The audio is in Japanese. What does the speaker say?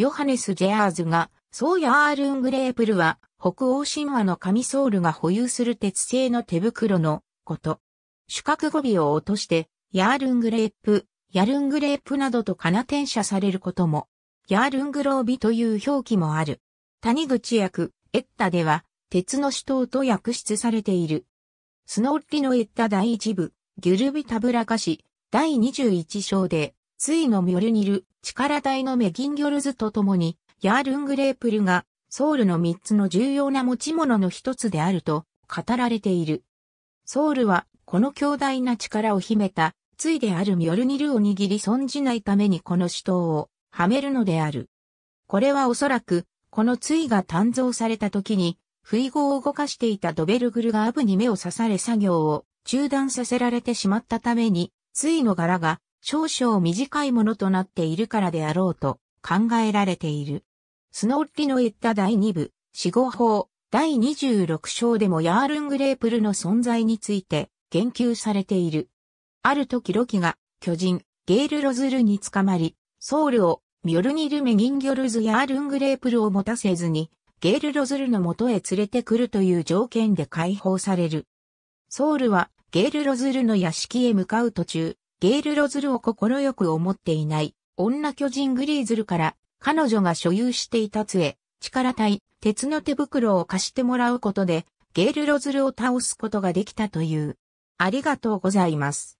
ヨハネス・ジェアーズが、ソーヤールングレープルは、北欧神話の神ソウルが保有する鉄製の手袋のこと。主格語尾を落として、ヤールングレープ、ヤルングレープなどと仮名転写されることも、ヤールングロービという表記もある。谷口役、エッタでは、鉄の死闘と訳出されている。スノーリのエッタ第一部、ギュルビタブラカシ、第21章で、ついのミョルニル、力体のメギンギョルズと共に、ヤールングレープルが、ソウルの三つの重要な持ち物の一つであると語られている。ソウルは、この強大な力を秘めた、ついであるミョルニルを握り損じないためにこの死闘をはめるのである。これはおそらく、このついが誕生された時に、不意語を動かしていたドベルグルがアブに目を刺され作業を中断させられてしまったために、ついの柄が少々短いものとなっているからであろうと考えられている。スノーリの言った第2部、死後法、第26章でもヤールングレープルの存在について言及されている。ある時ロキが巨人、ゲールロズルに捕まり、ソウルをミョルニルメギンギョルズヤールングレープルを持たせずに、ゲールロズルの元へ連れてくるという条件で解放される。ソウルはゲールロズルの屋敷へ向かう途中、ゲールロズルを快く思っていない女巨人グリーズルから彼女が所有していた杖、力体、鉄の手袋を貸してもらうことで、ゲールロズルを倒すことができたという。ありがとうございます。